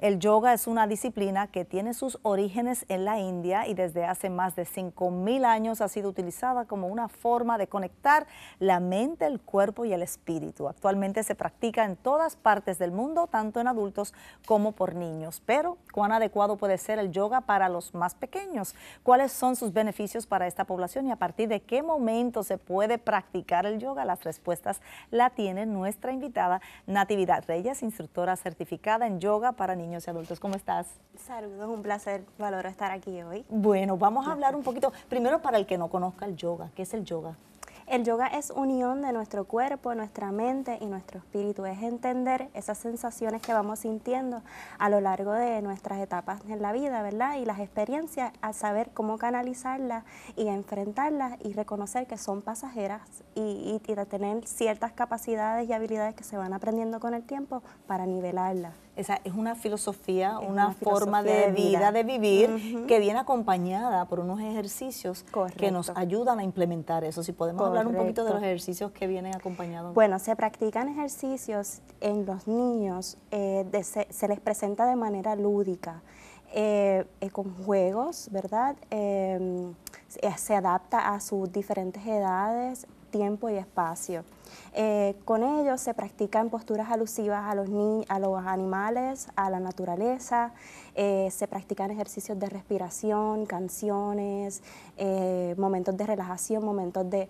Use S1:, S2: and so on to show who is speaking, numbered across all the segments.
S1: El yoga es una disciplina que tiene sus orígenes en la India y desde hace más de 5.000 años ha sido utilizada como una forma de conectar la mente, el cuerpo y el espíritu. Actualmente se practica en todas partes del mundo, tanto en adultos como por niños. Pero, ¿cuán adecuado puede ser el yoga para los más pequeños? ¿Cuáles son sus beneficios para esta población y a partir de qué momento se puede practicar el yoga? Las respuestas la tiene nuestra invitada Natividad Reyes, instructora certificada en yoga para niños niños y adultos. ¿Cómo estás?
S2: Saludos, un placer, valoro estar aquí hoy.
S1: Bueno, vamos a hablar un poquito, primero para el que no conozca el yoga, ¿qué es el yoga?
S2: El yoga es unión de nuestro cuerpo, nuestra mente y nuestro espíritu. Es entender esas sensaciones que vamos sintiendo a lo largo de nuestras etapas en la vida, ¿verdad? Y las experiencias, a saber cómo canalizarlas y enfrentarlas y reconocer que son pasajeras y, y, tener ciertas capacidades y habilidades que se van aprendiendo con el tiempo para nivelarlas.
S1: Esa es una filosofía, una, forma de, vida, de vivir, que viene acompañada por unos ejercicios que nos ayudan a implementar eso. Si podemos hablar un poquito de los ejercicios que vienen acompañados.
S2: Bueno, se practican ejercicios en los niños, eh, se, les presenta de manera lúdica. Eh, eh, con juegos, ¿verdad? se adapta a sus diferentes edades, tiempo y espacio. Eh, con ellos se practican posturas alusivas a los, a los animales, a la naturaleza, eh, se practican ejercicios de respiración, canciones, eh, momentos de relajación, momentos de,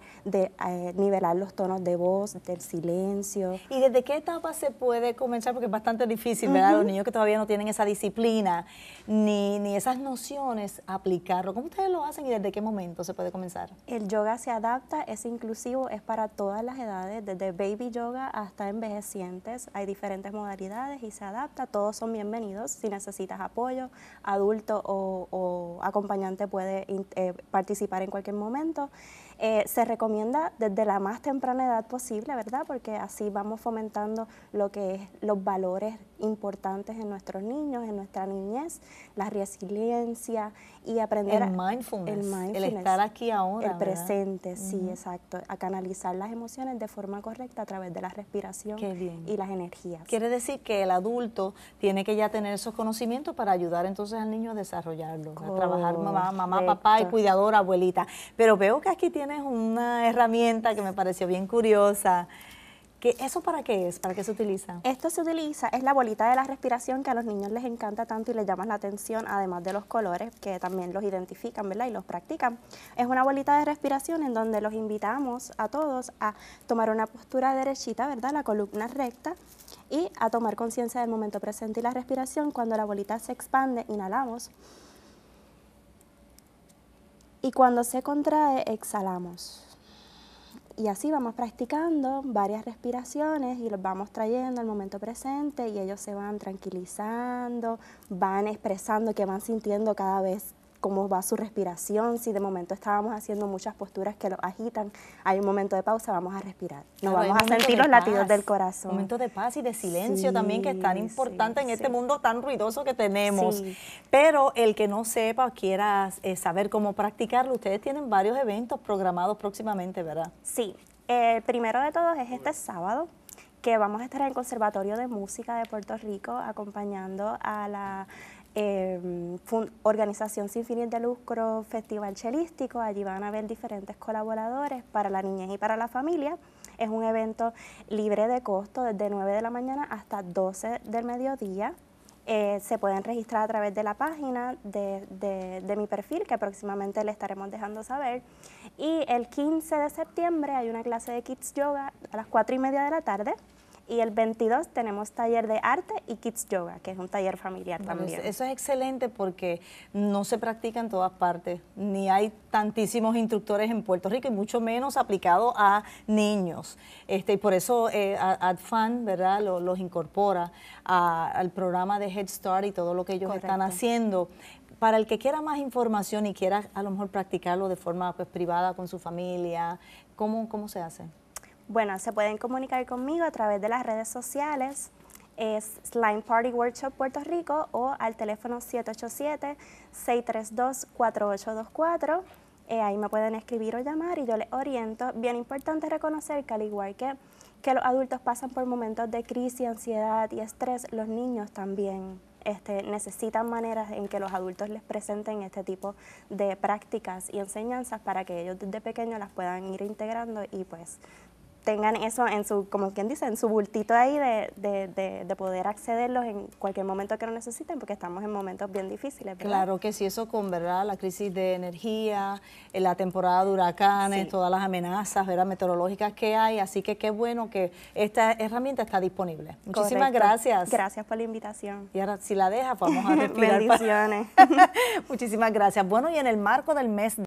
S2: nivelar los tonos de voz, del silencio.
S1: ¿Y desde qué etapa se puede comenzar? Porque es bastante difícil, ¿verdad? Los niños que todavía no tienen esa disciplina ni, ni esas nociones, aplicarlo. ¿Cómo ustedes lo hacen y desde qué momento se puede comenzar?
S2: El yoga se adapta, es inclusivo, es para todas las edades, desde baby yoga hasta envejecientes. Hay diferentes modalidades y se adapta, todos son bienvenidos. Si necesitas apoyo, adulto o, acompañante puede eh, participar en cualquier momento. Eh, se recomienda desde la más temprana edad posible, ¿verdad? Porque así vamos fomentando lo que es los valores importantes en nuestros niños, en nuestra niñez, la resiliencia y aprender
S1: el mindfulness, el, estar aquí ahora,
S2: el presente, sí, exacto, a canalizar las emociones de forma correcta a través de la respiración y las energías.
S1: Quiere decir que el adulto tiene que ya tener esos conocimientos para ayudar entonces al niño a desarrollarlo, a trabajar mamá, mamá, papá y cuidador, abuelita. Pero veo que aquí tienes una herramienta que me pareció bien curiosa ¿Eso para qué es? ¿Para qué se utiliza?
S2: Esto se utiliza, es la bolita de la respiración que a los niños les encanta tanto y les llama la atención, además de los colores que también los identifican, ¿verdad? Y los practican. Es una bolita de respiración en donde los invitamos a todos a tomar una postura derechita, ¿verdad? La columna recta y a tomar conciencia del momento presente y la respiración. Cuando la bolita se expande, inhalamos. Y cuando se contrae, exhalamos y así vamos practicando varias respiraciones y los vamos trayendo al momento presente y ellos se van tranquilizando, van expresando que van sintiendo cada vez cómo va su respiración, si de momento estábamos haciendo muchas posturas que lo agitan, hay un momento de pausa, vamos a respirar. No vamos a sentir los latidos del corazón.
S1: Momento de paz y de silencio también, que es tan importante en este mundo tan ruidoso que tenemos. Pero el que no sepa o quiera eh, saber cómo practicarlo, ustedes tienen varios eventos programados próximamente, ¿verdad?
S2: Sí. El primero de todos es este sábado, que vamos a estar en el Conservatorio de Música de Puerto Rico acompañando a la eh, Organización Sin Fines de Lucro Festival Chelístico. Allí van a haber diferentes colaboradores para la niñez y para la familia. Es un evento libre de costo desde 9 de la mañana hasta 12 del mediodía. Eh, se pueden registrar a través de la página de, de, de, mi perfil, que próximamente le estaremos dejando saber. Y el 15 de septiembre hay una clase de Kids Yoga a las 4 y media de la tarde. Y el 22 tenemos taller de arte y Kids Yoga, que es un taller familiar también.
S1: Eso es excelente porque no se practica en todas partes, ni hay tantísimos instructores en Puerto Rico y mucho menos aplicado a niños. Este, y por eso eh, AdFan, ¿verdad?, los, incorpora al programa de Head Start y todo lo que ellos están haciendo para el que quiera más información y quiera a lo mejor practicarlo de forma pues, privada con su familia, ¿cómo, cómo se hace?
S2: Bueno, se pueden comunicar conmigo a través de las redes sociales, es Slime Party Workshop Puerto Rico o al teléfono 787-632-4824. Eh, ahí me pueden escribir o llamar y yo les oriento. Bien importante reconocer que al igual que, los adultos pasan por momentos de crisis, ansiedad y estrés, los niños también este, necesitan maneras en que los adultos les presenten este tipo de prácticas y enseñanzas para que ellos desde pequeños las puedan ir integrando y pues tengan eso en su, como quien dice, en su bultito ahí de, de, de, poder accederlos en cualquier momento que lo necesiten, porque estamos en momentos bien difíciles.
S1: Claro que sí, eso con ¿verdad? la crisis de energía, en la temporada de huracanes, todas las amenazas ¿verdad? meteorológicas que hay, así que qué bueno que esta herramienta está disponible. Muchísimas gracias.
S2: Gracias por la invitación.
S1: Y ahora, si la deja, vamos a respirar.
S2: Bendiciones.
S1: Muchísimas gracias. Bueno, y en el marco del mes